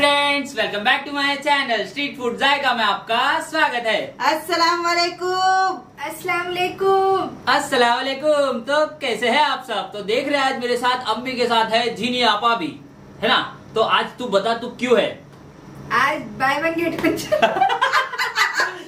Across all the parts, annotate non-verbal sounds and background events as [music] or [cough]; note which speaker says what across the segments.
Speaker 1: Friends welcome back to my channel street food Zaika में आपका स्वागत है।
Speaker 2: अस्सलाम वालेकुम
Speaker 3: अस्सलाम वालेकुम
Speaker 1: अस्सलाम वालेकुम तो कैसे हैं आप सब? तो देख रहे हैं आज मेरे साथ अम्मी के साथ है जीनी आपा भी है ना? तो आज तू बता तू क्यों है?
Speaker 3: आज बाय वन गेट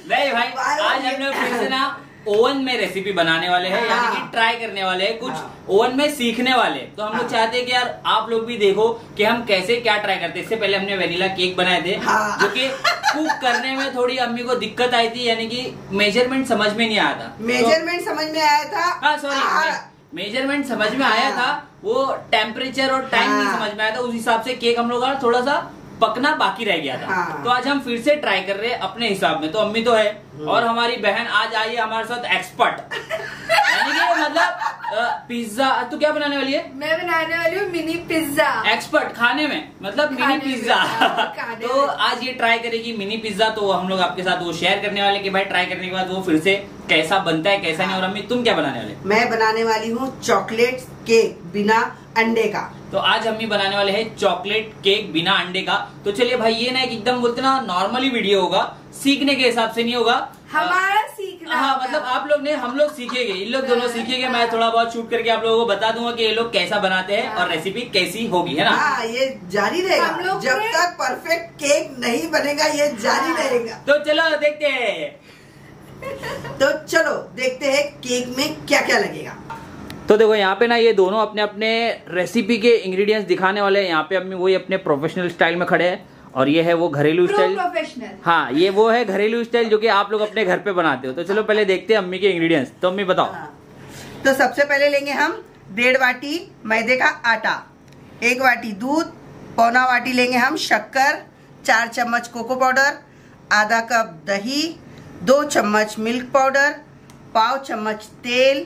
Speaker 1: नहीं भाई आज
Speaker 2: get-
Speaker 1: हम लोग फिर से ना ओवन में रेसिपी बनाने वाले हैं यानी कि
Speaker 2: हाँ।
Speaker 1: ट्राई करने वाले हैं कुछ
Speaker 2: हाँ।
Speaker 1: ओवन में सीखने वाले तो हम लोग
Speaker 2: हाँ।
Speaker 1: चाहते हैं कि यार आप लोग भी देखो कि हम कैसे क्या ट्राई करते इससे पहले हमने वेनिला केक बनाए थे
Speaker 2: हाँ।
Speaker 1: जो कि कुक करने में थोड़ी अम्मी को दिक्कत आई थी यानी कि मेज़रमेंट समझ में नहीं आया था
Speaker 2: मेज़रमेंट तो- समझ में आया था
Speaker 1: हाँ सॉरी मेज़रमेंट समझ में आया था वो टेम्परेचर और टाइम नहीं
Speaker 2: हाँ।
Speaker 1: समझ में आया था उस हिसाब से केक हम लोग का थोड़ा सा पकना बाकी रह गया था।
Speaker 2: हाँ।
Speaker 1: तो आज हम फिर से ट्राई कर रहे हैं अपने हिसाब में। तो अम्मी तो है। और हमारी बहन आज आई है हमारे साथ एक्सपर्ट यानी कि मतलब पिज्जा तू क्या बनाने वाली है?
Speaker 3: मैं बनाने वाली हूँ मिनी पिज्जा
Speaker 1: एक्सपर्ट खाने में। मतलब मिनी
Speaker 3: खाने में,
Speaker 1: पिज्जा
Speaker 3: हाँ,
Speaker 1: तो आज ये ट्राई करेगी मिनी पिज्जा तो हम लोग आपके साथ वो शेयर करने वाले कि भाई ट्राई करने के बाद वो फिर से कैसा बनता है कैसा नहीं। और अम्मी तुम क्या बनाने वाले?
Speaker 2: मैं बनाने वाली हूँ चॉकलेट केक बिना अंडे का।
Speaker 1: तो आज हम ही बनाने वाले हैं चॉकलेट केक बिना अंडे का। तो चलिए भाई ये ना एक एकदम बोलते ना नॉर्मली वीडियो होगा। सीखने के हिसाब से नहीं होगा।
Speaker 3: हमारा सीखना
Speaker 1: हाँ मतलब आप लोग ने हम लोग सीखेंगे इन लोग दोनों सीखेंगे मैं थोड़ा बहुत शूट करके आप लोगों को बता दूँगा कि ये लोग कैसा बनाते हैं और रेसिपी कैसी होगी है ना?
Speaker 2: हाँ ये जारी रहेगा।
Speaker 3: हम लोग
Speaker 2: जब तक परफेक्ट केक नहीं बनेगा ये जारी
Speaker 3: हाँ।
Speaker 2: रहेगा।
Speaker 1: तो चलो देखते हैं।
Speaker 2: तो चलो देखते हैं केक में क्या क्या लगेगा।
Speaker 1: तो देखो यहाँ पे ना ये दोनों अपने अपने रेसिपी के इंग्रेडिएंट्स दिखाने वाले हैं। यहाँ पे अम्मी वही अपने प्रोफेशनल स्टाइल में खड़े हैं। और ये है वो घरेलू स्टाइल हाँ ये वो है घरेलू स्टाइल जो कि आप लोग अपने घर पे बनाते हो। तो चलो पहले देखते हैं अम्मी के इंग्रेडिएंट्स तो अम्मी बताओ।
Speaker 2: हाँ। तो सबसे पहले लेंगे हम डेढ़ वाटी मैदे का आटा। एक वाटी दूध पौना वाटी लेंगे हम शक्कर चार चम्मच कोको पाउडर आधा कप दही दो चम्मच मिल्क पाउडर पाव चम्मच तेल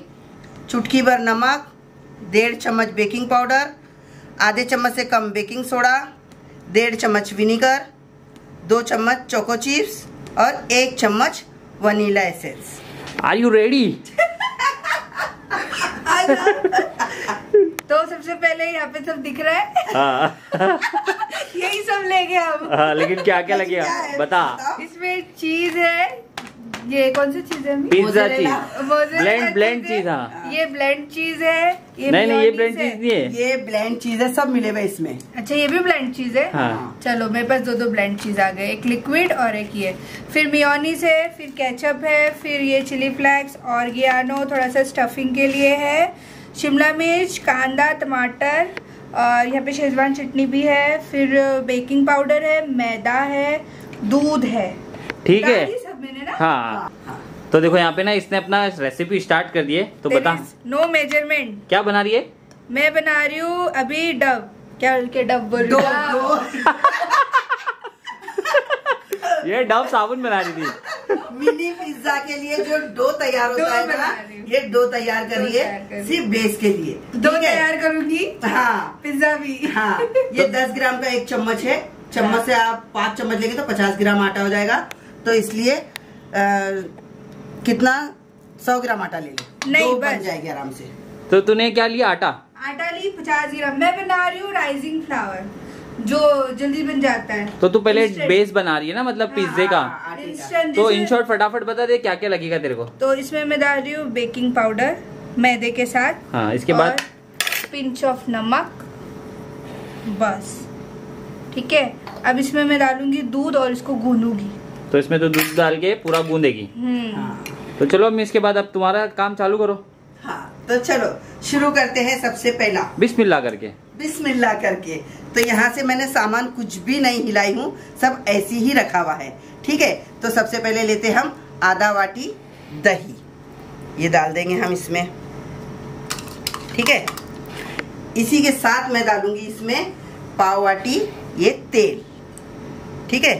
Speaker 2: चुटकी भर नमक डेढ़ चम्मच बेकिंग पाउडर आधे चम्मच से कम बेकिंग सोडा डेढ़ चम्मच विनीगर दो चम्मच चोको चिप्स और एक चम्मच vanilla essence.
Speaker 1: Are you ready
Speaker 3: तो सबसे पहले यहाँ पे सब दिख रहा है।
Speaker 1: हाँ।
Speaker 3: यही सब लेंगे हम।
Speaker 1: हाँ, लेकिन [laughs] क्या क्या लगेगा
Speaker 2: क्या
Speaker 1: बता।
Speaker 3: इसमें चीज़ है ये कौन सी चीज़ है
Speaker 1: pizza cheese blend blend
Speaker 3: cheese हाँ। ये ब्लेंड चीज़ है ये
Speaker 1: नहीं नहीं ये ब्लेंड चीज़ नहीं है।
Speaker 2: ये ब्लेंड चीज़ है सब मिले हुए इसमें।
Speaker 3: अच्छा ये भी ब्लेंड चीज़ है?
Speaker 1: हाँ।
Speaker 3: चलो मेरे पास दो दो ब्लेंड चीज़ आ गए एक लिक्विड और एक ये। फिर मियोनीस है फिर केचप है फिर ये चिली फ्लेक्स और आनो थोड़ा सा स्टफिंग के लिए है। शिमला मिर्च कांदा टमाटर और यहाँ पे शेजवान चटनी भी है। फिर बेकिंग पाउडर है मैदा है दूध है।
Speaker 1: ठीक है।
Speaker 3: ना
Speaker 1: हाँ। तो देखो यहाँ पे ना इसने अपना रेसिपी स्टार्ट कर दिए तो बता।
Speaker 3: नो मेज़रमेंट
Speaker 1: क्या बना रही है?
Speaker 3: मैं बना रही हूँ अभी डव। क्या के डव बोल
Speaker 2: दो दो [laughs]
Speaker 1: ये डव साबुन बना रही थी।
Speaker 2: मिनी पिज्जा के लिए जो डो तैयार होता है ना
Speaker 3: हूँ।
Speaker 2: ये डो तैयार कर रही
Speaker 3: डो तैयार कर।
Speaker 2: है सिर्फ़ बेस के लिए
Speaker 3: दो तैयार करूँगी?
Speaker 2: हाँ।
Speaker 3: पिज्जा भी।
Speaker 2: हाँ ये दस ग्राम का एक चम्मच है। चम्मच से आप पाँच चम्मच लेंगे तो पचास ग्राम आटा हो जाएगा। तो इसलिए अ, कितना सौ ग्राम आटा ले लो।
Speaker 3: नहीं,
Speaker 2: बन जाएगी आराम से।
Speaker 1: तो तूने क्या लिया आटा?
Speaker 3: आटा ली पचास ग्राम। मैं बना रही हूँ राइजिंग फ्लावर जो जल्दी बन जाता है।
Speaker 1: तो तू पहले बेस बना रही है ना मतलब पिज्जे का?
Speaker 2: हाँ, आटे का।
Speaker 3: Instant
Speaker 1: तो इन शॉर्ट फटाफट बता दे क्या क्या लगेगा तेरे को?
Speaker 3: तो इसमें मैं डाल रही हूँ बेकिंग पाउडर मैदे के साथ।
Speaker 1: हाँ इसके बाद?
Speaker 3: पिंच ऑफ़ नमक बस। ठीक है? अब इसमें मैं डालूँगी दूध और इसको गूंदूँगी।
Speaker 1: तो इसमें तो दूध डाल के पूरा गूंदेगी।
Speaker 3: हम्म।
Speaker 2: हाँ।
Speaker 1: तो चलो अम्मी इसके बाद अब तुम्हारा काम चालू करो।
Speaker 2: हाँ तो चलो शुरू करते हैं सबसे पहला।
Speaker 1: बिस्मिल्लाह करके।
Speaker 2: बिस्मिल्लाह करके। तो यहाँ से मैंने सामान कुछ भी नहीं हिलाई हूँ सब ऐसी ही रखा हुआ है। ठीक है? तो सबसे पहले लेते हम आधा वाटी दही। ये डाल देंगे हम इसमें। ठीक है? इसी के साथ मैं डालूँगी इसमें पाव वाटी ये तेल। ठीक है?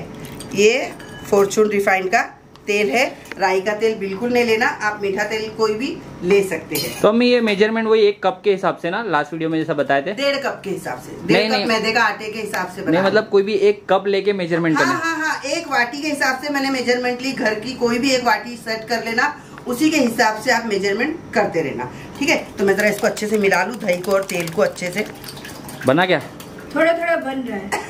Speaker 2: ये फॉर्चून रिफाइंड का तेल है राई का तेल बिल्कुल नहीं लेना आप मीठा तेल कोई भी ले सकते हैं।
Speaker 1: तो अम्मी ये मेज़रमेंट वही एक कप के हिसाब से ना लास्ट वीडियो में जैसा बताए थे?
Speaker 2: डेढ़ कप के हिसाब से डेढ़
Speaker 1: नहीं।
Speaker 2: कप मैदे का आटे के हिसाब से
Speaker 1: नहीं मतलब कोई भी एक कप लेके मेज़रमेंट
Speaker 2: हाँ
Speaker 1: करना
Speaker 2: हाँ हाँ एक वाटी के हिसाब से मैंने मेज़रमेंट ली घर की कोई भी एक वाटी सेट कर लेना उसी के हिसाब से आप मेज़रमेंट करते रहना ठीक है? तो मैं जरा इसको अच्छे से मिला लूँ दही को और तेल को अच्छे से।
Speaker 1: बना क्या?
Speaker 3: थोड़ा थोड़ा बन रहा है।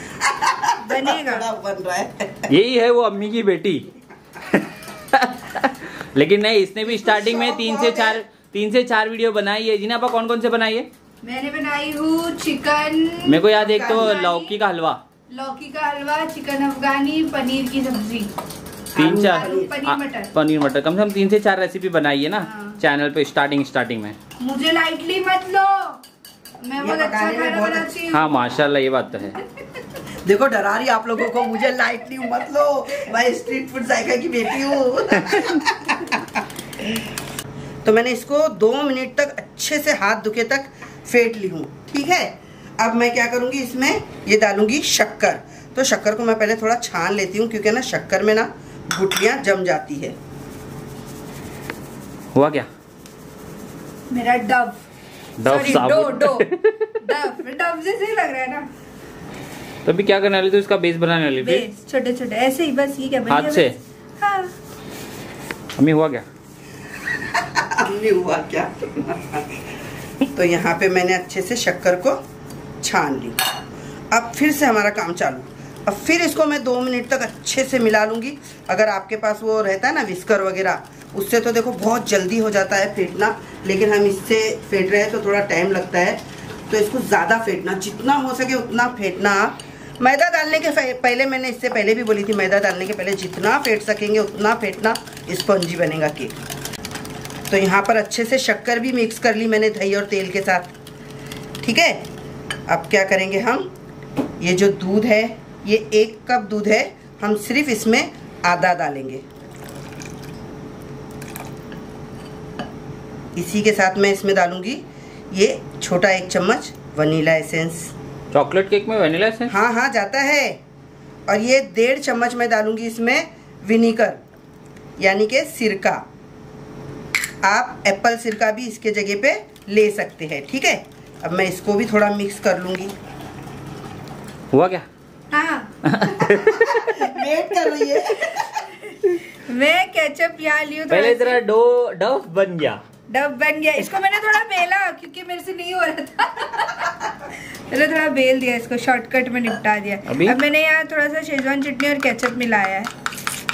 Speaker 3: बनेगा।
Speaker 2: बन रहा है।
Speaker 1: यही है वो अम्मी की बेटी। लेकिन नहीं इसने भी स्टार्टिंग में तीन से चार तीन से चार वीडियो बनाई है। जिन्हें आपा कौन कौन से बनाई है?
Speaker 3: मैंने बनाई हूँ चिकन
Speaker 1: मेरे को याद एक तो लौकी का हलवा।
Speaker 3: लौकी का हलवा चिकन अफगानी पनीर की सब्ज़ी।
Speaker 1: तीन चार
Speaker 3: पनीर मटर।
Speaker 1: पनीर मटर। कम से कम तीन से चार रेसिपी बनाई है ना
Speaker 3: हाँ।
Speaker 1: चैनल पे स्टार्टिंग स्टार्टिंग में।
Speaker 3: मुझे लाइटली मत लो। मैं बहुत अच्छा खाना बनाती हूँ
Speaker 1: हाँ। माशाल्लाह ये बात तो है।
Speaker 2: देखो डरा रही आप लोगों को मुझे लाइटली मत लो। मैं स्ट्रीट फ़ूड जायका की बेटी हूँ। [laughs] तो मैंने इसको दो मिनट तक अच्छे से हाथ दुखे तक फेंट ली हूँ ठीक है? अब मैं क्या करूँगी इसमें? ये डालूँगी शक्कर। तो शक्कर को मैं पहले थोड़ा छान लेती हूँ क्योंकि ना शक्कर में ना गुठलियाँ जम जाती है।
Speaker 1: हुआ क्या?
Speaker 3: मेरा डव।
Speaker 1: डव
Speaker 3: Sorry, डो
Speaker 1: साबुन
Speaker 3: डो। [laughs] डव डव जैसे लग रहा है ना।
Speaker 1: तो अभी क्या करने वाली तो इसका बेस बनाने वाली
Speaker 3: बेस छोटे छोटे ऐसे ही बस ये क्या बन
Speaker 1: हाथ से?
Speaker 3: हाँ।
Speaker 1: अम्मी हुआ क्या?
Speaker 2: हमने हुआ क्या? तो यहाँ पे मैंने अच्छे से शक्कर को छान ली। अब फिर से हमारा काम चालू। अब फिर इसको मैं दो मिनट तक अच्छे से मिला लूँगी। अगर आपके पास वो रहता है ना विस्कर वगैरह उससे तो देखो बहुत जल्दी हो जाता है फेंटना। लेकिन हम इससे फेंट रहे हैं तो थोड़ा टाइम लगता है। तो इसको ज़्यादा फेंटना जितना हो सके उतना फेंटना। आप मैदा डालने के पहले मैंने इससे पहले भी बोली थी, मैदा डालने के पहले जितना फेंट सकेंगे, उतना फेंटना स्पंजी बनेगा केक। तो यहाँ पर अच्छे से शक्कर भी मिक्स कर ली मैंने दही और तेल के साथ। ठीक है? अब क्या करेंगे हम? ये जो दूध है, ये एक कप दूध है, हम सिर्फ़ इसमें आधा डालेंगे। इसी के साथ मैं इसमें डालूँगी ये छोटा एक चम्मच वनीला एसेंस।
Speaker 1: चॉकलेट केक में वनीला एसेंस
Speaker 2: हाँ हाँ जाता है। और ये डेढ़ चम्मच मैं डालूँगी इसमें विनीगर यानी कि सिरका। आप एप्पल सिरका भी इसके जगह पे ले सकते हैं ठीक है? अब मैं इसको भी थोड़ा मिक्स कर लूँगी।
Speaker 1: हुआ क्या?
Speaker 3: हाँ।
Speaker 2: वेट कर रही है।
Speaker 3: मैं केचप यहाँ ली
Speaker 1: पहले
Speaker 3: थोड़ा
Speaker 1: डो डव बन गया।
Speaker 3: डब बन गया। इसको मैंने थोड़ा बेला क्योंकि मेरे से नहीं हो रहा था। मैंने थोड़ा बेल दिया इसको शॉर्टकट में निपटा दिया।
Speaker 1: अभी?
Speaker 3: अब मैंने यहाँ थोड़ा सा शेजवान चटनी और केचप मिलाया है।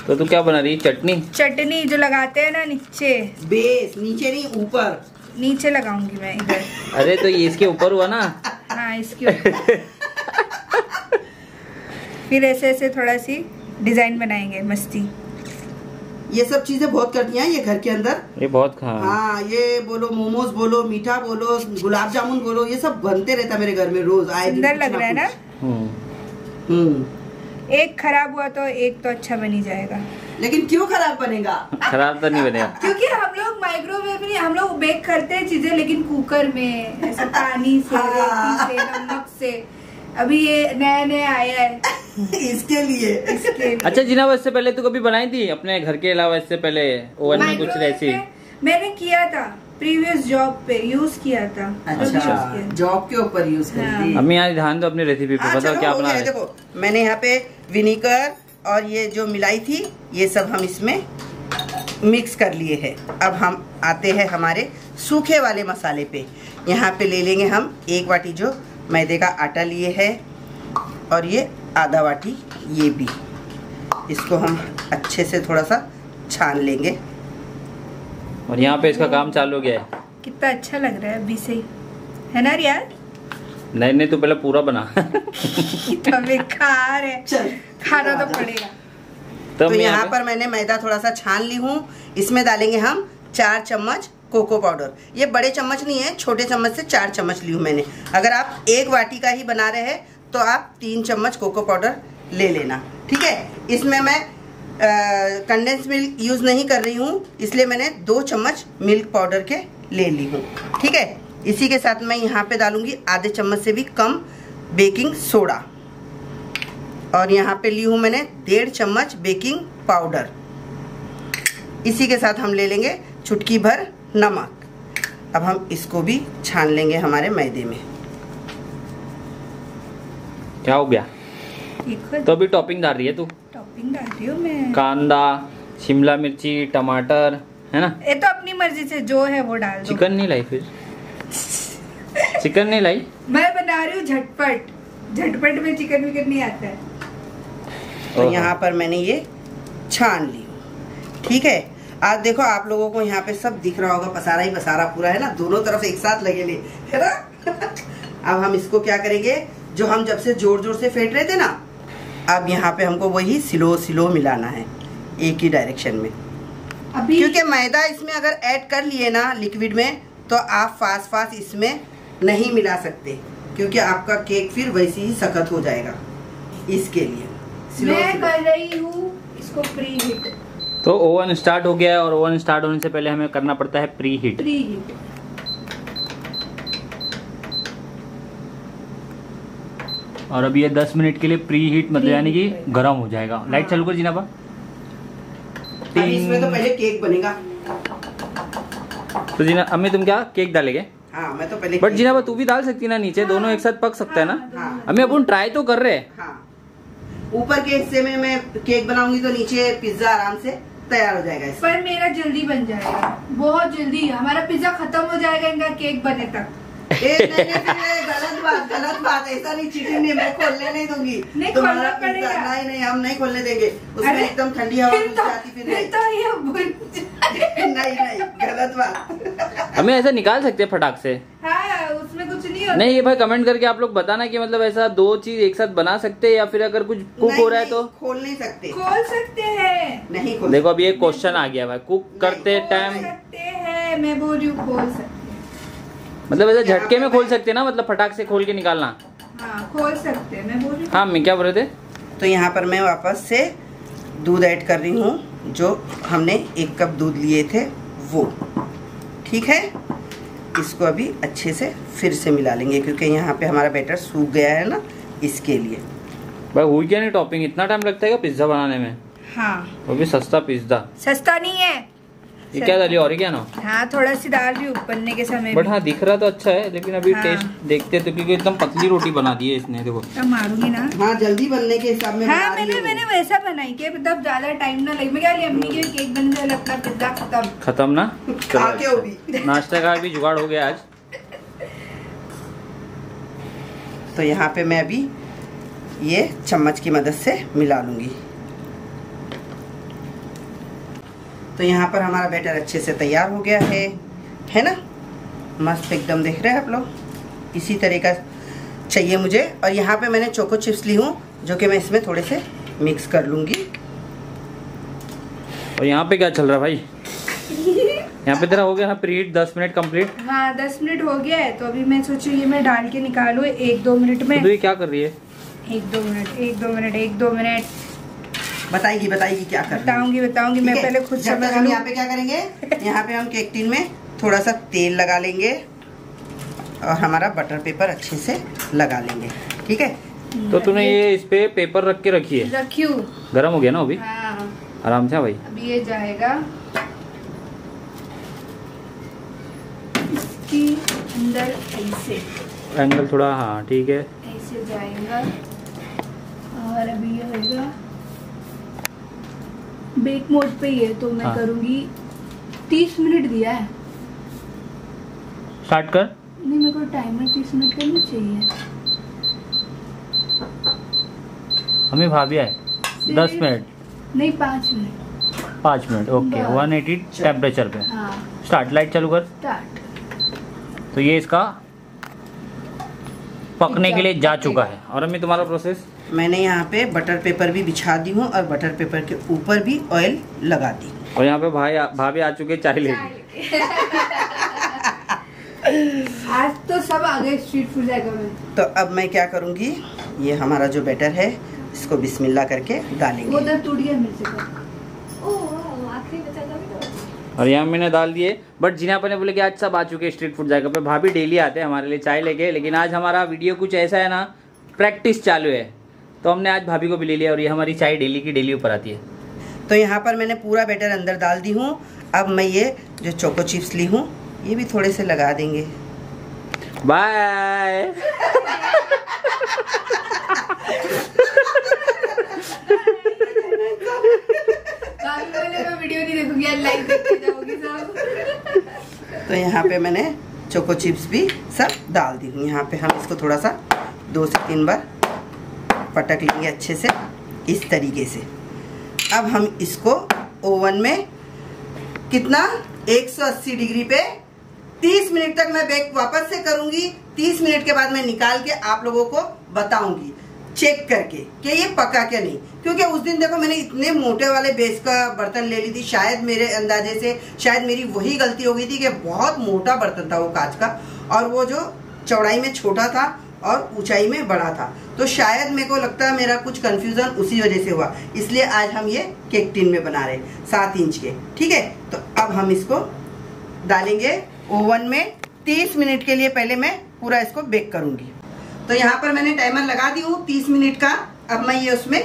Speaker 1: तो तू क्या बना रही है? चटनी?
Speaker 3: चटनी जो लगाते हैं ना नीचे।
Speaker 2: बेस नीचे नहीं ऊपर।
Speaker 3: नीचे लगाऊँगी मैं इधर।
Speaker 1: अरे तो ये इसके ऊपर हुआ ना?
Speaker 3: हाँ इसके [laughs] फिर ऐसे ऐसे थोड़ा सी डिज़ाइन बनाएँगे मस्ती।
Speaker 2: ये सब चीज़ें बहुत करती हैं ये घर के अंदर।
Speaker 1: ये बहुत खा
Speaker 2: हाँ ये बोलो मोमोज बोलो मीठा बोलो गुलाब जामुन बोलो ये सब बनते रहता मेरे घर में रोज आए
Speaker 3: सुंदर लग रहा है ना?
Speaker 1: हम्म।
Speaker 2: हम्म।
Speaker 3: एक खराब हुआ तो एक तो अच्छा बन ही जाएगा।
Speaker 2: लेकिन क्यों खराब बनेगा?
Speaker 1: खराब तो नहीं बनेगा।
Speaker 3: क्योंकि हम लोग माइक्रोवेव में हम लोग बेक करते हैं चीज़ें लेकिन कुकर में ऐसे पानी से
Speaker 2: हाँ।
Speaker 3: से नमक से। अभी ये नया नया आया है।
Speaker 2: इसके लिए।
Speaker 3: इसके लिए।
Speaker 1: अच्छा जिना इससे पहले तू कभी बनाई थी? अपने घर के अलावा इससे पहले ओवन में कुछ
Speaker 3: माइक्रोवेव
Speaker 1: रेसी
Speaker 3: मैंने किया था प्रीवियस जॉब पे यूज़ किया था।
Speaker 2: अच्छा जॉब के ऊपर यूज़
Speaker 3: हाँ।
Speaker 2: करती
Speaker 1: अम्मी यहाँ ध्यान दो अपनी रेसिपी पे
Speaker 2: हाँ,
Speaker 1: बताओ क्या बना
Speaker 2: देखो मैंने यहाँ पे विनीगर और ये जो मिलाई थी ये सब हम इसमें मिक्स कर लिए हैं। अब हम आते हैं हमारे सूखे वाले मसाले पे। यहाँ पे ले लेंगे हम एक वाटी जो मैदे का आटा लिए है और ये आधा वाटी ये भी। इसको हम अच्छे से थोड़ा सा छान लेंगे।
Speaker 1: और यहाँ पे इसका काम चालू हो गया है।
Speaker 3: कितना अच्छा लग रहा है अभी से। है ना रियाज?
Speaker 1: नहीं नहीं तू पहले पूरा बना। [laughs]
Speaker 3: कितना बेकार है।
Speaker 2: चल।
Speaker 3: खाना तो पड़ेगा।
Speaker 1: तो
Speaker 2: तो यहाँ पर मैंने मैदा थोड़ा सा छान ली हूँ। इसमें डालेंगे हम चार चम्मच कोको पाउडर। ये बड़े चम्मच नहीं है, छोटे चम्मच से चार चम्मच ली हूँ मैंने। अगर आप एक वाटी का ही बना रहे हैं तो आप तीन चम्मच कोको पाउडर ले लेना, ठीक है? इसमें मैं कंडेंस मिल्क यूज़ नहीं कर रही हूँ, इसलिए मैंने दो चम्मच मिल्क पाउडर के ले ली हूँ, ठीक है? इसी के साथ मैं यहाँ पे डालूँगी आधे चम्मच से भी कम बेकिंग सोडा और यहाँ पे ली हूँ मैंने डेढ़ चम्मच बेकिंग पाउडर इसी के साथ हम ले लेंगे चुटकी भर नमक। अब हम इसको भी छान लेंगे हमारे मैदे में।
Speaker 1: क्या हो गया? तो अभी टॉपिंग डाल रही है तू।
Speaker 3: टॉपिंग डाल रही हूँ मैं।
Speaker 1: कांदा शिमला मिर्ची टमाटर है ना?
Speaker 3: ये तो अपनी मर्ज़ी से जो है वो डाल दो।
Speaker 1: चिकन नहीं लाई फिर? चिकन नहीं लाई?
Speaker 3: मैं बना रही हूँ झटपट। झटपट में चिकन विकन नहीं आता है।
Speaker 2: तो यहाँ पर मैंने ये छान ली। ठीक है? आज देखो आप लोगों को यहाँ पे सब दिख रहा होगा पसारा ही पसारा पूरा है ना? दोनों तरफ़ एक साथ लगे ले है ना? [laughs] अब हम इसको क्या करेंगे? जो हम जब से ज़ोर ज़ोर से फेंट रहे थे ना अब यहाँ पे हमको वही स्लो स्लो मिलाना है एक ही डायरेक्शन में।
Speaker 3: अभी
Speaker 2: क्योंकि मैदा इसमें अगर ऐड कर लिए ना लिक्विड में तो आप फास्ट फास्ट इसमें नहीं मिला सकते क्योंकि आपका केक फिर वैसे ही सख्त हो जाएगा इसके लिए।
Speaker 3: मैं। कर रही हूँ इसको प्री हीट
Speaker 1: तो ओवन स्टार्ट हो गया है और ओवन स्टार्ट होने से पहले हमें करना पड़ता है प्री हीट
Speaker 3: प्री हीट
Speaker 1: और अब ये 10 मिनट के लिए प्री हीट मतलब यानी कि गर्म हो जाएगा। लाइट
Speaker 3: हाँ।
Speaker 1: चालू कर जीना पा
Speaker 2: इसमें तो पहले केक बनेगा।
Speaker 1: तो जीना अम्मी तुम क्या केक डालेंगे?
Speaker 2: हाँ मैं तो पहले
Speaker 1: बट जीना तू भी डाल सकती है ना नीचे दोनों एक साथ पक सकता है ना?
Speaker 2: हाँ।
Speaker 1: अम्मी अपन ट्राई तो कर रहे हैं।
Speaker 2: हाँ। ऊपर के हिस्से में मैं केक बनाऊँगी तो नीचे पिज्जा आराम से। तैयार हो जाएगा
Speaker 3: पर मेरा जल्दी बन जाएगा। बहुत जल्दी। हमारा पिज्जा खत्म हो जाएगा इनका केक बने तक।
Speaker 2: ए, नहीं, नहीं, नहीं, गलत बात गलत बात। ऐसा नहीं चीटिंग नहीं मैं खोलने नहीं दूँगी।
Speaker 3: नहीं, खोलना पड़ेगा।
Speaker 2: नहीं नहीं हम नहीं खोलने देंगे। उसमें एकदम ठंडी हवा
Speaker 3: तो
Speaker 2: फिर नहीं।
Speaker 3: तो ये [laughs]
Speaker 2: नहीं नहीं गलत बात।
Speaker 1: हमें ऐसा निकाल सकते हैं फटाक से।
Speaker 3: हाँ नहीं होता
Speaker 1: नहीं ये भाई कमेंट करके आप लोग बताना कि मतलब ऐसा दो चीज़ एक साथ बना सकते हैं या फिर अगर कुछ कुक हो रहा है तो?
Speaker 2: खोल नहीं सकते।
Speaker 3: खोल सकते हैं।
Speaker 2: नहीं खोल
Speaker 1: देखो अभी एक क्वेश्चन आ गया भाई कुक करते टाइम
Speaker 3: मैं बोल रही हूँ खोल सकते
Speaker 1: मतलब ऐसा झटके में खोल सकते हैं ना मतलब फटाक से खोल के निकालना।
Speaker 3: हाँ खोल सकते हैं मैं बोल रही हाँ
Speaker 1: मैं क्या बोल रहे थे?
Speaker 2: तो यहाँ पर मैं वापस से दूध ऐड कर रही हूँ जो हमने एक कप दूध लिए थे वो। ठीक है? इसको अभी अच्छे से फिर से मिला लेंगे क्योंकि यहाँ पे हमारा बैटर सूख गया है ना इसके लिए।
Speaker 1: भाई हुई क्या नहीं टॉपिंग? इतना टाइम लगता है पिज्जा बनाने में?
Speaker 3: हाँ।
Speaker 1: वो भी सस्ता पिज्जा।
Speaker 3: सस्ता नहीं है।
Speaker 1: ये क्या डाली और क्या ना?
Speaker 3: हाँ थोड़ा सी दाल हूँ बनने के समय
Speaker 1: बट हाँ दिख रहा तो अच्छा है लेकिन अभी
Speaker 3: हाँ।
Speaker 1: टेस्ट देखते हैं तो क्योंकि एकदम पतली रोटी बना दी है इसने देखो।
Speaker 3: तब मारूँगी ना।
Speaker 2: हाँ जल्दी बनने के हिसाब में
Speaker 3: हाँ मैंने मैंने वैसा बनाई कि मतलब ज़्यादा टाइम ना लगे। मैं क्या अम्मी के केक बन जाए अपना पिज्जा खत्म।
Speaker 1: खत्म ना? [laughs]
Speaker 2: खा के वो भी
Speaker 1: नाश्ता का भी जुगाड़ हो गया आज।
Speaker 2: तो यहाँ पे मैं अभी ये चम्मच की मदद से मिला लूँगी। तो यहाँ पर हमारा बैटर अच्छे से तैयार हो गया है। है ना? मस्त एकदम देख रहे हैं आप लोग? इसी तरीका चाहिए मुझे। और यहाँ पे मैंने चोको चिप्स ली हूँ जो कि मैं इसमें थोड़े से मिक्स कर लूँगी।
Speaker 1: और यहाँ पे क्या चल रहा है भाई? यहाँ पे तेरा हो गया ना प्रीट दस मिनट कंप्लीट।
Speaker 3: हाँ दस मिनट हो गया है तो अभी मैं सोचू ये मैं डाल के निकालू एक दो मिनट में।
Speaker 1: तो ये क्या कर रही है?
Speaker 3: एक दो मिनट एक दो मिनट एक दो मिनट।
Speaker 2: बताएगी बताएगी क्या कर
Speaker 3: बताऊँगी बताऊँगी मैं पहले खुद
Speaker 2: जब तक हम यहाँ पे क्या करेंगे [laughs] यहाँ पे हम केक टिन में थोड़ा सा तेल लगा लेंगे और हमारा बटर पेपर अच्छे से लगा लेंगे। ठीक है?
Speaker 1: तो तूने ये इस पे पेपर रख के रखी है?
Speaker 3: रखी
Speaker 1: गर्म हो गया ना अभी?
Speaker 3: हाँ।
Speaker 1: आराम से भाई।
Speaker 3: अभी ये जाएगा। इसकी अंदर ऐसे।
Speaker 1: एंगल थोड़ा हाँ ठीक है।
Speaker 3: ऐसे जाएगा। और अभी ये होएगा। बेक मोड पे ही है तो मैं
Speaker 1: हाँ।
Speaker 3: करूँगी। तीस मिनट दिया है।
Speaker 1: स्टार्ट कर।
Speaker 3: नहीं मेरे को टाइमर तीस मिनट का नहीं चाहिए।
Speaker 1: हमें भाभी आए। दस मिनट।
Speaker 3: नहीं पाँच मिनट।
Speaker 1: पाँच minute okay. One eighty temperature पे।
Speaker 3: हाँ।
Speaker 1: स्टार्ट लाइट चालू कर।
Speaker 3: स्टार्ट
Speaker 1: तो ये इसका पकने के लिए जा चुका है। और अम्मी तुम्हारा प्रोसेस
Speaker 2: मैंने यहाँ पे बटर पेपर भी बिछा दी हूँ और बटर पेपर के ऊपर भी ऑयल लगा दी।
Speaker 1: और यहाँ पे भाई भाभी आ चुके चाय लेके।
Speaker 3: आज तो सब आ गए स्ट्रीट फ़ूड जाएगा मैं।
Speaker 2: तो अब मैं क्या करूँगी? ये हमारा जो बैटर है इसको बिस्मिल्लाह करके
Speaker 3: वो
Speaker 2: डालेंगे
Speaker 3: उधर टूट गया तो।
Speaker 1: और यहाँ मैंने डाल दिए। बट जिना ने बोले कि आज सब आ चुके स्ट्रीट फ़ूड जाएगा पे भाभी डेली आते हैं हमारे लिए चाय लेके। लेकिन आज हमारा वीडियो कुछ ऐसा है ना प्रैक्टिस चालू है। तो हमने आज भाभी को भी ले लिया और ये हमारी चाय डेली की डेली ऊपर आती है।
Speaker 2: तो यहाँ पर मैंने पूरा बैटर अंदर डाल दी हूँ। अब मैं ये जो चोको चिप्स ली हूँ ये भी थोड़े से लगा देंगे।
Speaker 1: बाय।
Speaker 3: वीडियो नहीं देखूँगी देखते जाओगी
Speaker 2: तो यहाँ पे मैंने चोको चिप्स भी सब डाल दी हूँ। यहाँ पे हम इसको थोड़ा सा दो से तीन बार पटक लेंगे अच्छे से, इस तरीके से। अब हम इसको ओवन में कितना? 180 डिग्री पे 30 मिनट तक मैं बेक वापस से करूँगी। 30 मिनट के बाद मैं निकाल के आप लोगों को बताऊँगी, चेक करके कि ये पका क्या नहीं। क्योंकि उस दिन देखो मैंने इतने मोटे वाले बेस का बर्तन ले ली थी, शायद मेरे अंदाजे से, शायद मेरी वही गलती हो गई थी कि बहुत मोटा बर्तन था वो कांच का। और वो जो चौड़ाई में छोटा था और ऊंचाई में बड़ा था। तो शायद मेरे को लगता है मेरा कुछ कंफ्यूजन उसी वजह से हुआ। इसलिए आज हम ये केक टिन में बना रहे हैं सात इंच के। ठीक है? तो अब हम इसको डालेंगे ओवन में। तीस मिनट के लिए पहले मैं पूरा इसको बेक करूँगी। तो यहाँ पर मैंने टाइमर लगा दी हूँ तीस मिनट का। अब मैं ये उसमें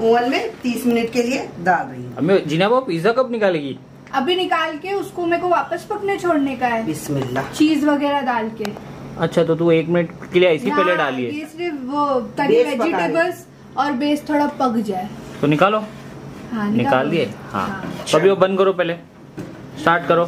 Speaker 2: ओवन में तीस मिनट के लिए डाल रही हूँ।
Speaker 1: जीना वो पिज्जा कब निकालेगी?
Speaker 3: अभी निकाल के उसको मेरे को वापस पकने छोड़ने का है।
Speaker 2: बिस्मिल्लाह।
Speaker 3: चीज़ वगैरह डाल के।
Speaker 1: अच्छा तो तू एक मिनट के लिए ऐसी पहले
Speaker 3: हाँ,
Speaker 1: डालिए।
Speaker 3: ये सिर्फ़ वो
Speaker 2: रही।
Speaker 3: वेजिटेबल्स और बेस थोड़ा पक जाए।
Speaker 1: तो निकालो।
Speaker 3: हाँ
Speaker 1: निकाल दिए? हाँ। तो अभी वो बंद करो पहले। स्टार्ट करो।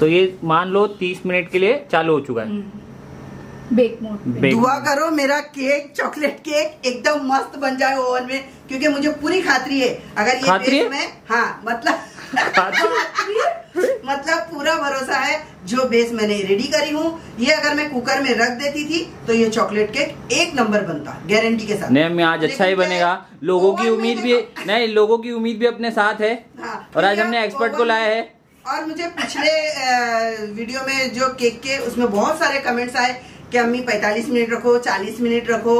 Speaker 1: तो ये मान लो तीस मिनट के लिए चालू हो चुका है।
Speaker 3: हम्म। बेक मोड पे।
Speaker 2: दुआ करो मेरा केक चॉकलेट केक एकदम मस्त बन जाए ओवन में क्योंकि मुझे पूरी खातरी है। अगर ये
Speaker 1: खातरी है?
Speaker 2: में हाँ मतलब मतलब पूरा भरोसा है जो बेस मैंने रेडी करी हूँ ये अगर मैं कुकर में रख देती थी तो ये चॉकलेट केक एक नंबर बनता गारंटी के साथ।
Speaker 1: नहीं आज अच्छा ही बनेगा। लोगों की उम्मीद भी नहीं लोगों की उम्मीद भी अपने साथ है।
Speaker 2: हाँ,
Speaker 1: और आज हमने एक्सपर्ट को लाया है।
Speaker 2: और मुझे पिछले वीडियो में जो केक के उसमें बहुत सारे कमेंट्स आए कि अम्मी 45 मिनट रखो 40 मिनट रखो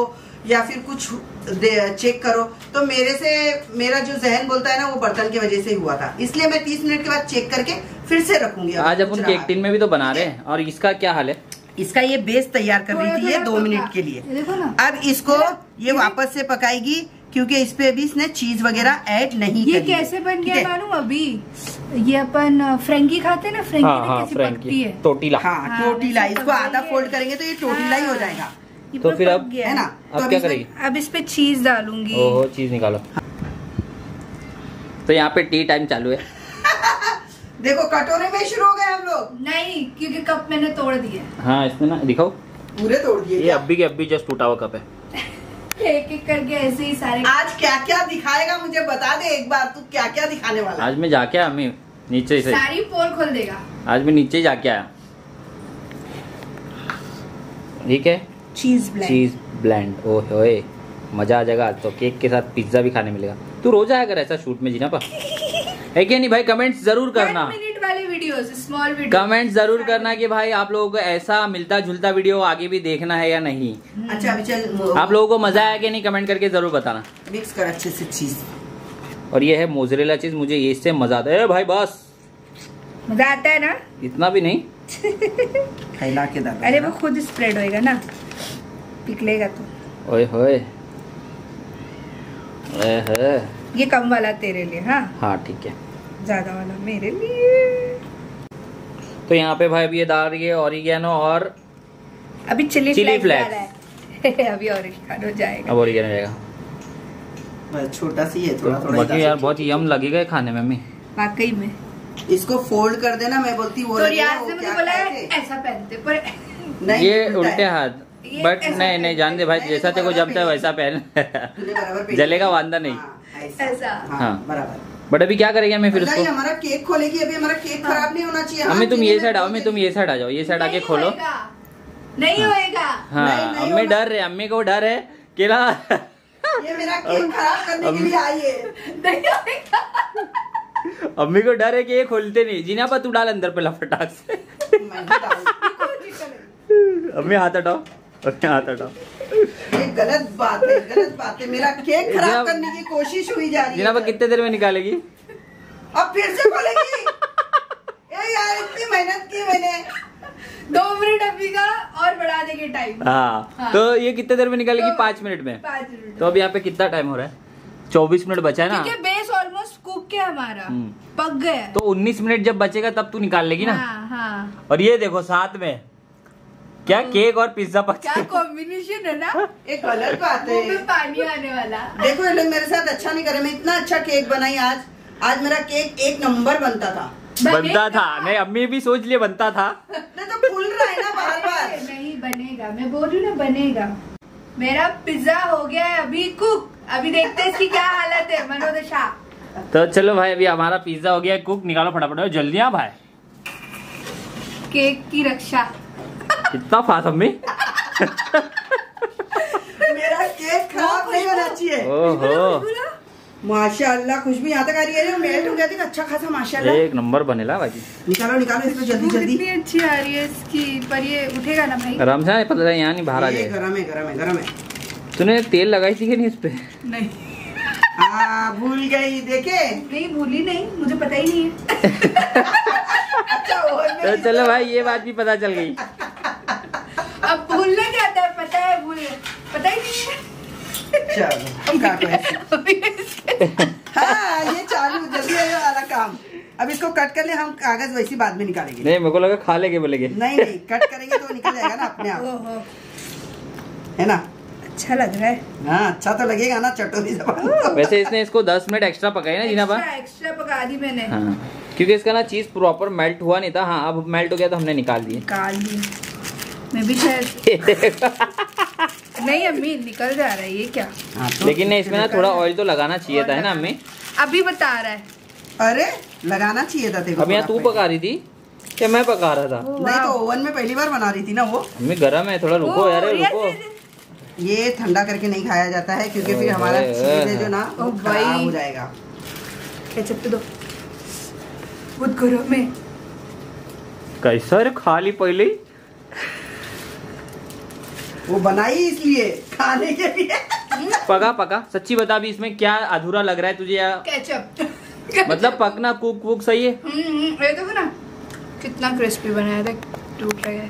Speaker 2: या फिर कुछ चेक करो। तो मेरे से मेरा जो जहन बोलता है ना वो बर्तन की वजह से ही हुआ था। इसलिए मैं 30 मिनट के बाद चेक करके फिर से रखूँगी
Speaker 1: आज अपन केक टिन में भी तो बना रहे हैं। और इसका क्या हाल है?
Speaker 2: इसका ये बेस तैयार कर रही थी ये दो मिनट के लिए।
Speaker 3: देखो ना।
Speaker 2: अब इसको ये वापस से पकाएगी क्योंकि इस पे अभी इसने चीज़ वगैरह ऐड नहीं
Speaker 3: ये कैसे बन गया
Speaker 2: है?
Speaker 3: मालूम? अभी। ये अपन फ्रेंकी खाते हैं ना? फ्रेंकी
Speaker 1: हाँ हाँ
Speaker 3: कैसे
Speaker 1: फ्रेंक
Speaker 3: पकती है?
Speaker 1: टोटीला
Speaker 2: हाँ
Speaker 3: हाँ,
Speaker 2: टोटीला इसको आधा फोल्ड करेंगे तो ये टोटीला ही हो
Speaker 3: हाँ।
Speaker 2: जाएगा।
Speaker 1: तो फिर अब-
Speaker 2: है ना?
Speaker 1: अब
Speaker 2: अब
Speaker 1: क्या करेगी?
Speaker 3: अब इस पे चीज़ डालूँगी।
Speaker 1: ओहो चीज़ निकालो। तो यहाँ पे टी टाइम चालू है। [laughs]
Speaker 2: देखो कटोरे में शुरू हो गए हम लोग।
Speaker 3: नहीं क्योंकि कप मैंने तोड़ दिया
Speaker 1: हाँ। इसमें ना दिखाओ।
Speaker 2: पूरे तोड़ दिए
Speaker 1: ये? अब्बी के अब्बी जस्ट टूटा हुआ कप है। [laughs]
Speaker 3: एक एक करके ऐसे ही सारे
Speaker 2: आज क्या क्या दिखाएगा मुझे बता दे एक बार तू क्या क्या दिखाने वाला
Speaker 1: आज मैं जाके आया अम्मी नीचे से
Speaker 3: सारी पोल खोल देगा।
Speaker 1: आज मैं नीचे जाके आया। ठीक है?
Speaker 3: चीज़
Speaker 1: ब्लेंड ओए ओए मज़ा आ जाएगा। आज तो केक के साथ पिज्जा भी खाने मिलेगा। तू रोज आया कर ऐसा शूट में जीना पा। है क्या नहीं भाई? कमेंट्स ज़रूर करना।
Speaker 3: Minute videos small video
Speaker 1: comment ज़रूर करना कि भाई आप लोगों को ऐसा मिलता जुलता वीडियो आगे भी देखना है या नहीं।
Speaker 2: अच्छा अभी चल
Speaker 1: आप लोगों को मज़ा आया कि नहीं? कमेंट करके ज़रूर बताना।
Speaker 2: मिक्स कर अच्छे से चीज़
Speaker 1: और ये है मोजरेला चीज़ मुझे ये इससे मज़ा आता है। भाई बस।
Speaker 3: मज़ा आता है ना?
Speaker 1: इतना भी नहीं। [laughs]
Speaker 2: फैला के
Speaker 3: अरे वो खुद स्प्रेड होएगा ना। पिघलेगा तो।
Speaker 1: ओए होए। ओए
Speaker 3: ये कम वाला तेरे लिए हाँ?
Speaker 1: हाँ ठीक है।
Speaker 3: ज़्यादा वाला मेरे लिए।
Speaker 1: तो यहाँ पे भाई अभी ये डाल रही है ऑरिगेनो और
Speaker 3: अभी चिली
Speaker 1: Chili
Speaker 3: फ्लेक्स है। [laughs] अभी और हो जाएगा।
Speaker 1: अब ऑरिगेनो जाएगा।
Speaker 2: बस छोटा सी है थोड़ा थोड़ा
Speaker 1: बाकी यार बहुत यम लगेगा खाने में मम्मी।
Speaker 3: वाकई में।
Speaker 2: इसको फोल्ड कर देना मैं बोलती वो
Speaker 3: तो रियाज ने मुझे बोला है ऐसा पहनते पर
Speaker 2: नहीं,
Speaker 1: ये
Speaker 2: उल्टे
Speaker 1: हाथ। बट नहीं नहीं जान दे भाई जैसा
Speaker 2: तो
Speaker 1: तेरे को जमता है वैसा पहन जलेगा वादा नहीं।
Speaker 2: हाँ, ऐसा। हाँ,
Speaker 1: हाँ।
Speaker 2: बराबर।
Speaker 1: बट अभी क्या करेंगे हमें फिर उसको?
Speaker 2: हमारा केक खोलेगी अभी हमारा केक खराब नहीं होना चाहिए?
Speaker 1: अम्मी
Speaker 2: हाँ,
Speaker 1: तुम ये साइड आओ
Speaker 2: के-
Speaker 1: तुम ये साइड आ जाओ ये साइड आके खोलो।
Speaker 3: नहीं होएगा।
Speaker 1: हाँ अम्मी डर रहे अम्मी को डर है कि ना
Speaker 2: ये मेरा केक खराब करने के लिए आई है।
Speaker 3: नहीं होएगा।
Speaker 1: अम्मी को डर है कि ये खोलते नहीं। जीना पर तू डाल अंदर पे फटाक से।
Speaker 2: मैं।
Speaker 1: अम्मी हाथ हटाओ।
Speaker 2: ये गलत बात है गलत बात है। मेरा केक खराब करने की कोशिश हुई जा रही है।
Speaker 1: कितने देर में निकालेगी?
Speaker 2: अब फिर से खोलेगी ए यार इतनी मेहनत की मैंने।
Speaker 3: दो मिनट अभी का और बढ़ा देंगे टाइम
Speaker 1: हाँ
Speaker 3: हाँ।
Speaker 1: तो ये कितने देर में निकालेगी?
Speaker 3: तो-
Speaker 1: पाँच मिनट में।
Speaker 3: पाँच मिनट।
Speaker 1: तो अब यहाँ पे कितना टाइम हो रहा है? चौबीस मिनट बचा है ना?
Speaker 3: क्योंकि बेस ऑलमोस्ट कुक गया हमारा।
Speaker 1: हम्म।
Speaker 3: पक गया
Speaker 1: तो उन्नीस मिनट जब बचेगा तब तू निकाल लेगी ना?
Speaker 3: हाँ हाँ।
Speaker 1: और ये देखो साथ में। क्या केक और पिज्जा पक
Speaker 3: क्या कॉम्बिनेशन है ना?
Speaker 2: ये गलत बात है।
Speaker 3: पानी आने वाला।
Speaker 2: देखो ये लोग मेरे साथ अच्छा नहीं करे मैं इतना अच्छा केक बनाई आज। आज मेरा केक एक नंबर बनता था।
Speaker 1: बनता था। नहीं अम्मी भी सोच लिए बनता था।
Speaker 2: नहीं तो फूल रहा है ना बार बार।
Speaker 3: नहीं बनेगा। मैं बोल रही ना बनेगा। मेरा पिज्जा हो गया है अभी कुक। अभी देखते हैं इसकी क्या हालत है मनोदशा।
Speaker 1: तो चलो भाई अभी हमारा पिज्जा हो गया है कुक। निकालो फटाफट। जल्दी आ भाई।
Speaker 3: केक की रक्षा।
Speaker 1: कितना फास्ट अम्मी?
Speaker 2: मेरा केक खराब नहीं होना चाहिए।
Speaker 1: ओहो।
Speaker 2: माशाल्लाह खुशबू यहाँ तक आ रही है मेल्ट हो गया थी अच्छा खासा माशाल्लाह।
Speaker 1: एक नंबर बनेला भाई
Speaker 2: निकालो निकालो इसको जल्दी जल्दी।
Speaker 3: कितनी अच्छी आ रही है इसकी पर ये उठेगा ना भाई?
Speaker 1: आराम से पता चला यहाँ नहीं बाहर आ जाए
Speaker 2: गरम है गरम है गरम है।
Speaker 1: तूने तेल लगाई थी कि नहीं इस पे?
Speaker 3: नहीं।
Speaker 2: हाँ भूल गई देखे?
Speaker 3: नहीं भूली नहीं मुझे पता ही नहीं है। [laughs]
Speaker 2: अच्छा
Speaker 1: तो चलो भाई ये बात भी पता चल गई।
Speaker 3: अब भूलना क्या था पता है भूल। पता ही नहीं है।
Speaker 2: चलो अब हाँ? ये चालू जल्दी है वाला काम। अब इसको कट कर ले हम कागज़ वैसी बाद में निकालेंगे।
Speaker 1: नहीं मेरे को लगा खा लेके बोलेगे।
Speaker 2: नहीं नहीं कट करेंगे तो निकल जाएगा ना अपने आप। है ना?
Speaker 3: अच्छा लग रहा है।
Speaker 2: हाँ अच्छा तो लगेगा ना चटोरी
Speaker 1: वैसे इसने इसको 10 मिनट एक्स्ट्रा पकाया ना जीना पा
Speaker 3: एक्स्ट्रा एक्स्ट्रा पका दी मैंने।
Speaker 1: हाँ। क्योंकि इसका ना चीज़ प्रॉपर मेल्ट हुआ नहीं था। हाँ अब मेल्ट हो गया तो हमने निकाल दिए।
Speaker 3: निकाल दी मैं भी शायद नहीं अम्मी निकल जा रहा है ये क्या?
Speaker 2: हाँ, तो
Speaker 1: लेकिन इसमें ना थोड़ा ऑयल तो लगाना चाहिए था है ना अम्मी?
Speaker 3: अभी बता रहा है।
Speaker 2: अरे लगाना चाहिए था देखो
Speaker 1: अब यहाँ तू पका रही थी? क्या मैं पका रहा था?
Speaker 2: नहीं तो ओवन में पहली बार बना रही थी ना वो।
Speaker 1: अम्मी गर्म है थोड़ा रुको यार रुको.
Speaker 2: ये ठंडा करके नहीं खाया जाता है क्योंकि फिर हमारा चीज़ जो ना खराब
Speaker 3: भाई।
Speaker 2: हो जाएगा।
Speaker 3: केचप पे दो। बहुत गरम है।
Speaker 1: कैसा रे खा ली पहले ही?
Speaker 2: वो बनाई इसलिए खाने के लिए।
Speaker 1: पका पका। सच्ची बता अभी इसमें क्या अधूरा लग रहा है तुझे या
Speaker 3: केचप
Speaker 1: मतलब पकना कुक वुक सही है?
Speaker 3: हम्म, हम्म, ये देखो ना कितना क्रिस्पी बनाया था टूट रहा है।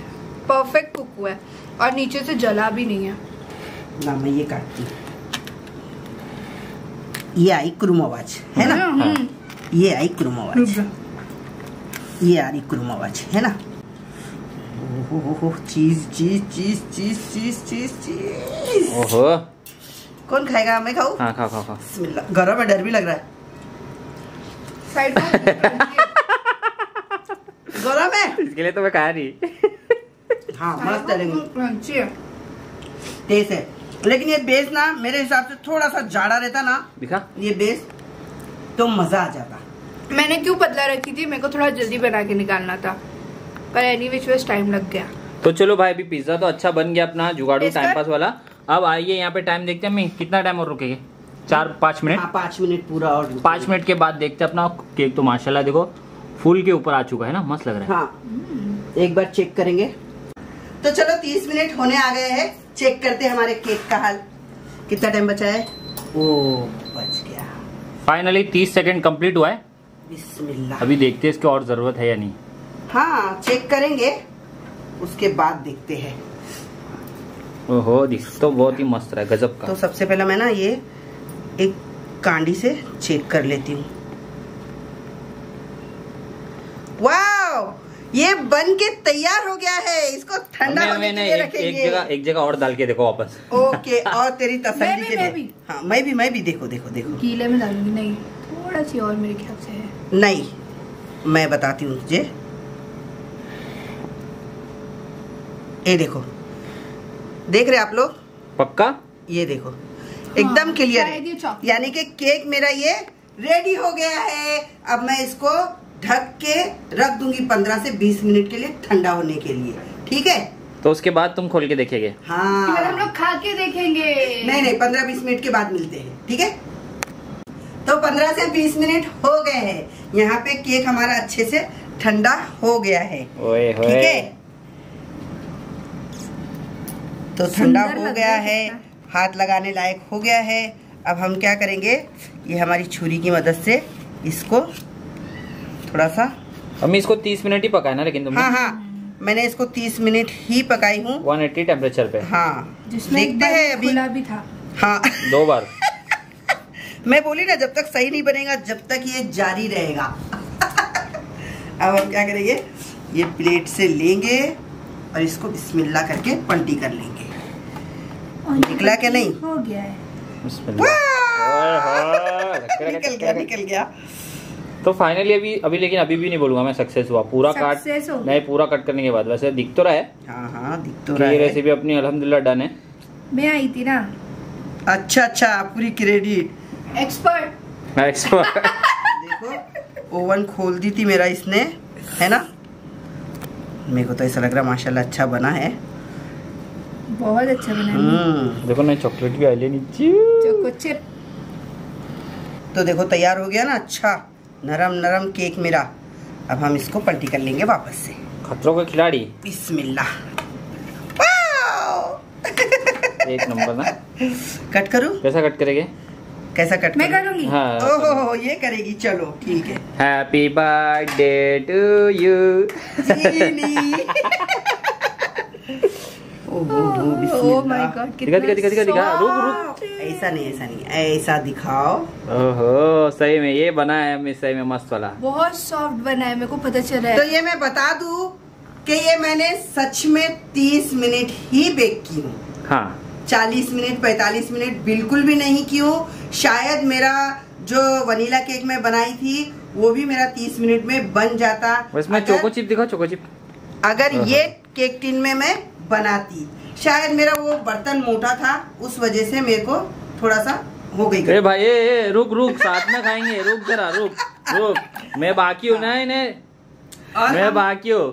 Speaker 3: परफेक्ट कुक हुआ है। और नीचे से जला भी नहीं है।
Speaker 2: ना मैं ये काटती हूँ। ये आई क्रूम आवाज़ है ना?
Speaker 1: हाँ।
Speaker 3: हम्म।
Speaker 2: ये आई क्रूम आवाज़। ये आ रही क्रूम आवाज़ है ना? हो हो चीज़ चीज़ चीज़ चीज़ चीज़ चीज़ चीज़
Speaker 1: ओहो
Speaker 2: कौन खाएगा मैं खाऊं
Speaker 1: हाँ खाओ खाओ खाओ
Speaker 2: गरम है डर भी लग रहा है
Speaker 3: साइड
Speaker 2: गरम है
Speaker 1: इसके लिए तो मैं खाया नहीं
Speaker 2: हाँ मस्त है
Speaker 3: है
Speaker 2: टेस्ट है लेकिन ये बेस ना मेरे हिसाब से थोड़ा सा जाड़ा रहता ना
Speaker 1: दिखा
Speaker 2: ये बेस तो मज़ा आ जाता
Speaker 3: मैंने क्यों पतला रखी थी मेरे को थोड़ा जल्दी बना के निकालना था पर एनी विच वेज टाइम लग गया।
Speaker 1: तो चलो भाई अभी पिज्जा तो अच्छा बन गया अपना जुगाड़ू टाइम पास वाला। अब आइए यहाँ पे टाइम देखते हैं कितना टाइम और रुकेंगे? चार पाँच मिनट
Speaker 2: हाँ पाँच मिनट पूरा और
Speaker 1: पाँच मिनट के बाद देखते हैं अपना केक तो माशाल्लाह देखो फूल के ऊपर आ चुका है ना मस्त लग रहा है।
Speaker 2: हाँ एक बार चेक करेंगे। तो चलो तीस मिनट होने आ गए हैं। चेक करते हैं हमारे केक का हाल। कितना टाइम बचा है? ओ बच गया।
Speaker 1: फाइनली तीस सेकंड कंप्लीट हुआ है। अभी देखते हैं इसकी और ज़रूरत है या नहीं।
Speaker 2: हाँ चेक करेंगे। उसके बाद देखते हैं।
Speaker 1: ओहो दिख तो बहुत ही मस्त है गजब का।
Speaker 2: तो सबसे पहले मैं ना ये एक कांडी से चेक कर लेती हूँ। ये बन के तैयार हो गया है। इसको ठंडा होने के लिए
Speaker 1: एक, एक जगह एक जगह और डाल के देखो वापस।
Speaker 2: ओके और तेरी [laughs]
Speaker 3: मैं
Speaker 2: तसल्ली
Speaker 3: भी,
Speaker 2: के
Speaker 3: मैं
Speaker 2: लिए
Speaker 3: भी।
Speaker 2: हाँ मैं भी मैं भी। देखो देखो देखो।
Speaker 3: गीले में डालूँगी नहीं थोड़ा सी और मेरे ख्याल से है।
Speaker 2: नहीं मैं बताती हूँ तुझे। ये देखो। देख रहे आप लोग?
Speaker 1: पक्का?
Speaker 2: ये देखो। एकदम क्लियर है। यानी कि केक मेरा ये रेडी हो गया है। अब मैं इसको ढक के रख दूँगी पंद्रह से बीस मिनट के लिए ठंडा होने के लिए। ठीक है?
Speaker 1: तो उसके बाद तुम खोल के देखेंगे।
Speaker 2: हाँ।
Speaker 3: हम लोग खा के देखेंगे।
Speaker 2: नहीं नहीं पंद्रह बीस मिनट के बाद मिलते हैं। ठीक है? तो पंद्रह से बीस मिनट हो गए हैं। यहाँ पे केक हमारा अच्छे से ठंडा हो गया है। ठीक है? तो ठंडा हो गया
Speaker 3: है
Speaker 2: हाथ लगाने लायक हो गया है। अब हम क्या करेंगे ये हमारी छुरी की मदद से इसको थोड़ा सा
Speaker 1: अम्मी इसको तीस मिनट ही पकाना लेकिन तुमने
Speaker 2: हाँ हाँ मैंने इसको तीस मिनट ही पकाई हूँ।
Speaker 1: वन एट्टी टेम्परेचर पे।
Speaker 2: हाँ देखते हैं अभी।
Speaker 3: खुला भी था।
Speaker 2: हाँ।
Speaker 1: दो बार। [laughs]
Speaker 2: मैं बोली ना जब तक सही नहीं बनेगा जब तक ये जारी रहेगा। [laughs] अब हम क्या करेंगे ये प्लेट से लेंगे और इसको बिस्मिल्लाह करके पलटी कर लेंगे। निकला क्या नहीं?
Speaker 3: हो गया है।
Speaker 2: निकल गया निकल गया।
Speaker 1: तो फाइनली अभी अभी लेकिन अभी भी नहीं बोलूँगा मैं सक्सेस हुआ। पूरा काट। नहीं पूरा कट करने के बाद। वैसे दिख तो रहा है।
Speaker 2: हाँ हाँ दिख तो रहा है।
Speaker 1: रेसिपी अपनी अल्हम्दुलिल्लाह डन है।
Speaker 3: मैं आई थी ना।
Speaker 2: अच्छा अच्छा पूरी क्रेडिट
Speaker 3: एक्सपर्ट
Speaker 1: एक्सपर्ट
Speaker 2: देखो ओवन खोल दी थी मेरा इसने है ना? मेरे को तो ऐसा लग रहा है माशाल्लाह अच्छा बना है।
Speaker 3: बहुत अच्छा बना है।
Speaker 2: हम्म
Speaker 1: देखो ना चॉकलेट भी आई नीचे
Speaker 3: चोको चिप।
Speaker 2: तो देखो तैयार हो गया ना? अच्छा। नरम नरम केक मेरा। अब हम इसको पलटी कर लेंगे वापस से।
Speaker 1: खतरों का खिलाड़ी।
Speaker 2: बिस्मिल्लाह। [laughs]
Speaker 1: एक नंबर ना।
Speaker 2: कट करूँ?
Speaker 1: कैसा कट करेंगे?
Speaker 2: कैसा कट
Speaker 3: मैं करूँगी।
Speaker 1: हाँ
Speaker 2: ओहो हो, ये करेगी। चलो ठीक है।
Speaker 1: Happy birthday to you
Speaker 2: Jeeni ओहो हो,
Speaker 3: ओह माय
Speaker 2: बिस्मिल्लाह।
Speaker 3: गॉड
Speaker 1: दिखा, दिखा, दिखा, दिखा, दिखा, रुक, रुक।
Speaker 2: ऐसा नहीं ऐसा नहीं। ऐसा दिखाओ।
Speaker 1: ओहो सही में ये बना है सही में मस्त वाला।
Speaker 3: बहुत सॉफ्ट बना है मेरे को पता चल रहा है।
Speaker 2: तो ये मैं बता दूँ कि ये मैंने सच में 30 मिनट ही बेक की हूँ।
Speaker 1: हाँ।
Speaker 2: 40 मिनट 45 मिनट बिल्कुल भी नहीं की हूँ। शायद मेरा जो वनीला केक मैं बनाई थी वो भी मेरा 30 मिनट में बन जाता।
Speaker 1: उसमें
Speaker 2: अगर-
Speaker 1: चोको चिप दिखाओ चोको चिप।
Speaker 2: अगर। ये केक टिन में मैं बनाती। शायद मेरा वो बर्तन मोटा था उस वजह से मेरे को थोड़ा सा हो गई
Speaker 1: अरे भाई ए, ए रुक रुक साथ में खाएँगे रुक जरा रुक रुक। मैं बाकी हूँ ना इन्हें। मैं बाकी हूँ।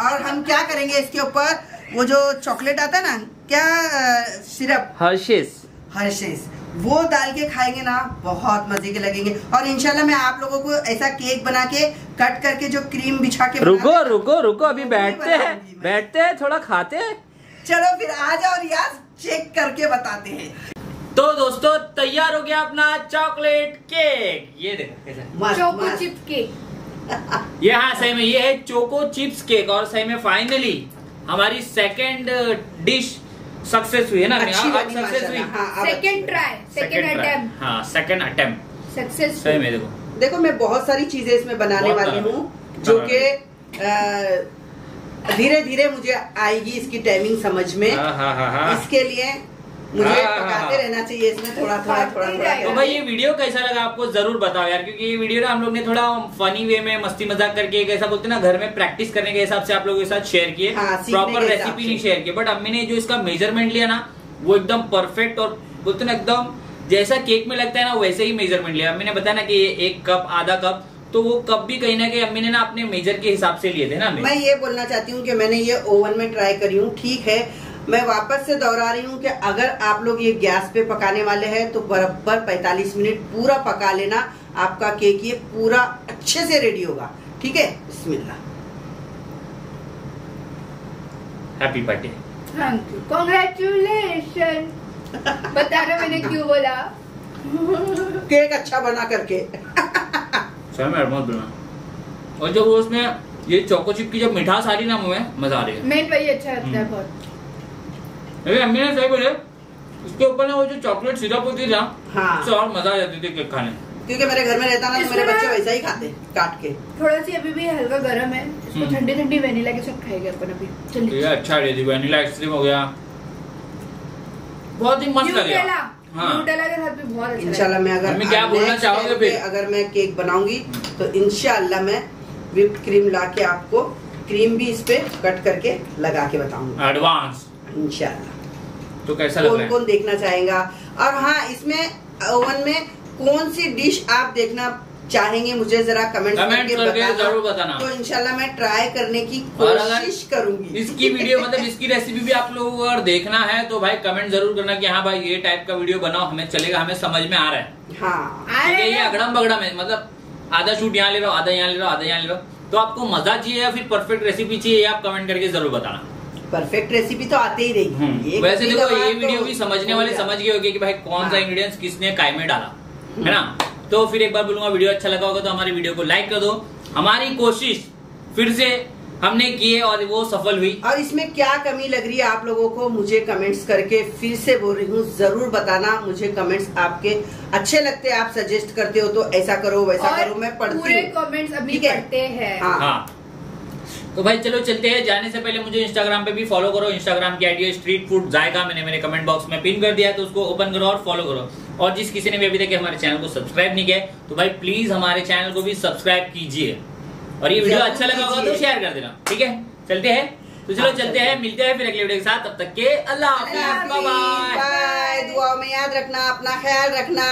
Speaker 2: और हम क्या करेंगे इसके ऊपर? वो जो चॉकलेट आता है ना क्या सिरप?
Speaker 1: हर्षिस।
Speaker 2: हर्षेस। वो डाल के खाएँगे ना बहुत मज़े के लगेंगे। और इंशाल्लाह मैं आप लोगों को ऐसा केक बना के कट करके जो क्रीम बिछा के
Speaker 1: रुको रुको रुको अभी बैठते हैं बैठते हैं थोड़ा खाते हैं।
Speaker 2: चलो फिर आ जाओ रियाज चेक करके बताते हैं।
Speaker 1: तो दोस्तों तैयार हो गया अपना चॉकलेट केक ये देखो कैसा
Speaker 3: चोको
Speaker 2: मस्त
Speaker 3: चिप केक [laughs]
Speaker 1: ये हाँ सही में ये है चोको चिप्स केक और सही में फाइनली हमारी सेकंड डिश सक्सेस हुई है ना
Speaker 2: अच्छी
Speaker 1: आज सक्सेस हुई।
Speaker 2: हाँ,
Speaker 3: सेकंड ट्राई सेकंड अटेम्प्ट
Speaker 1: हाँ सेकंड अटेम्प्ट सही
Speaker 3: सक्सेसफुल
Speaker 1: में देखो।
Speaker 2: देखो मैं बहुत सारी चीज़ें इसमें बनाने वाली हूँ जो के धीरे धीरे मुझे आएगी इसकी टाइमिंग समझ में।
Speaker 1: हाँ हाँ हाँ हाँ।
Speaker 2: इसके लिए मुझे
Speaker 1: हाँ, हाँ, हाँ।
Speaker 2: रहना चाहिए इसमें थोड़ा थोड़ा थोड़ा थोड़ा
Speaker 1: तो भाई ये वीडियो कैसा लगा आपको? ज़रूर बताओ यार क्योंकि ये वीडियो ना हम लोग ने थोड़ा फनी वे में मस्ती मज़ाक करके एक ऐसा बोलते ना घर में प्रैक्टिस करने के हिसाब से आप लोगों के साथ शेयर किए।
Speaker 2: हाँ,
Speaker 1: प्रॉपर रेसिपी नहीं शेयर किए बट अम्मी ने जो इसका मेज़रमेंट लिया ना वो एकदम परफेक्ट और बोलते ना एकदम जैसा केक में लगता है ना वैसे ही मेज़रमेंट लिया। अम्मी ने बताया ना कि ये एक कप आधा कप तो वो कप भी कहीं ना कहीं अम्मी ने ना अपने मेजर के हिसाब से लिए थे ना
Speaker 2: मैं ये बोलना चाहती हूँ कि मैंने ये ओवन में ट्राई करी हूँ ठीक है। मैं वापस से दोहरा रही हूँ कि अगर आप लोग ये गैस पे पकाने वाले हैं तो बराबर 45 मिनट पूरा पका लेना। आपका केक ये पूरा अच्छे से रेडी होगा। ठीक है? बिस्मिल्लाह।
Speaker 1: Happy birthday
Speaker 3: thank you congratulation बता रहे मैंने क्यों बोला?
Speaker 2: केक अच्छा बना करके।
Speaker 1: सही में बहुत बना और जब उसमें ये चोको चिप की जब मिठास आ रही ना मुँह में मज़ा आ रही है।
Speaker 3: मेन वही अच्छा लगता है
Speaker 1: हम्म।
Speaker 3: बहुत।
Speaker 1: अरे अम्मी ने सही बोले। उसके ऊपर ना वो जो चॉकलेट सिरप होती है ना
Speaker 2: हाँ।
Speaker 1: उससे और मज़ा आ जाती थी केक खाने।
Speaker 2: क्योंकि मेरे घर में रहता ना तो मेरे बच्चे वैसा ही खाते काट के।
Speaker 3: थोड़ा सी अभी भी हल्का गर्म है इसको
Speaker 1: हम्म।
Speaker 3: ठंडी ठंडी वेनिला के साथ खाएँगे अपन अभी।
Speaker 1: तो ये
Speaker 3: चलिए
Speaker 1: अच्छा आइडिया वैनिला आइसक्रीम हो गया। बहुत ही मस्त
Speaker 3: न्यूटेला
Speaker 1: लगेगा हाँ।
Speaker 3: न्यूटेला के साथ भी बहुत अच्छा
Speaker 2: इंशाल्लाह मैं अगर
Speaker 1: मम्मी क्या बोलना चाहोगे फिर?
Speaker 2: अगर मैं केक बनाऊँगी तो इंशाल्लाह मैं विप क्रीम ला के आपको क्रीम भी इस पे कट करके लगा के बताऊँगा।
Speaker 1: एडवांस
Speaker 2: इंशाल्लाह।
Speaker 1: तो कैसा लग
Speaker 2: कौन
Speaker 1: रहा है?
Speaker 2: कौन देखना चाहेगा? और हाँ इसमें ओवन में कौन सी डिश आप देखना चाहेंगे मुझे जरा कमेंट करके बताना।
Speaker 1: ज़रूर बताना।
Speaker 2: तो इंशाल्लाह मैं ट्राई करने की कोशिश करूँगी।
Speaker 1: इसकी वीडियो मतलब [laughs] इसकी रेसिपी भी आप लोगों को अगर देखना है तो भाई कमेंट ज़रूर करना कि हाँ भाई ये टाइप का वीडियो बनाओ हमें चलेगा हमें समझ में आ रहा है।
Speaker 2: हाँ।
Speaker 1: है
Speaker 3: रहा
Speaker 1: ये अगड़म बगड़म है मतलब आधा शूट यहाँ ले लो आधा यहाँ ले लो आधा यहाँ ले लो। तो आपको मज़ा चाहिए या फिर परफेक्ट रेसिपी चाहिए आप कमेंट करके ज़रूर बताना।
Speaker 2: परफेक्ट रेसिपी तो आते ही रहेगी।
Speaker 1: हम्म। वैसे देखो ये
Speaker 2: तो
Speaker 1: वीडियो भी समझने वाले समझ गए होंगे कि भाई कौन सा
Speaker 2: हाँ।
Speaker 1: इंग्रेडिएंट्स किसने काय में डाला है ना? तो फिर एक बार बोलूँगा वीडियो अच्छा लगा होगा तो हमारे वीडियो को लाइक कर दो। हमारी कोशिश फिर से हमने किए और वो सफल हुई।
Speaker 2: और इसमें क्या कमी लग रही है आप लोगों को? मुझे कमेंट्स करके फिर से बोल रही हूँ ज़रूर बताना। मुझे कमेंट्स आपके अच्छे लगते हैं आप सजेस्ट करते हो तो ऐसा करो वैसा करो मैं पढ़ती
Speaker 3: पूरे कमेंट्स अभी पढ़ते हैं।
Speaker 2: हाँ।
Speaker 1: हाँ। तो भाई चलो चलते हैं। जाने से पहले मुझे इंस्टाग्राम पे भी फॉलो करो। इंस्टाग्राम की आईडी है स्ट्रीट फ़ूड जाएगा। मैंने मेरे कमेंट बॉक्स में पिन कर दिया तो उसको ओपन करो और फॉलो करो। और जिस किसी ने भी अभी तक हमारे चैनल को सब्सक्राइब नहीं किया तो भाई प्लीज़ हमारे चैनल को भी सब्सक्राइब कीजिए। और ये वीडियो अच्छा लगा होगा तो शेयर कर देना ठीक है? चलते हैं? तो चलो चलते हैं। मिलते हैं फिर अगले वीडियो के साथ। तब तक के अल्लाह हाफिज। बाय बाय
Speaker 2: में याद रखना अपना ख्याल रखना।